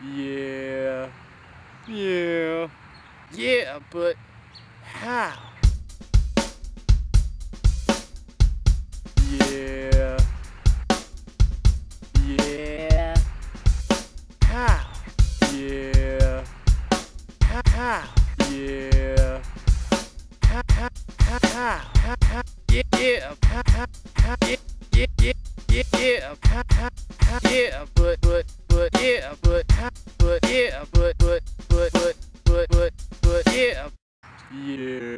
Yeah. Yeah. Yeah, but how? Yeah. Yeah. How? Yeah. How? Yeah. How? How? How? How? Yeah. Yeah. Yeah. Yeah. Yeah. Yeah. How? Yeah. But but yeah, but but but but but but yeah. Yeah.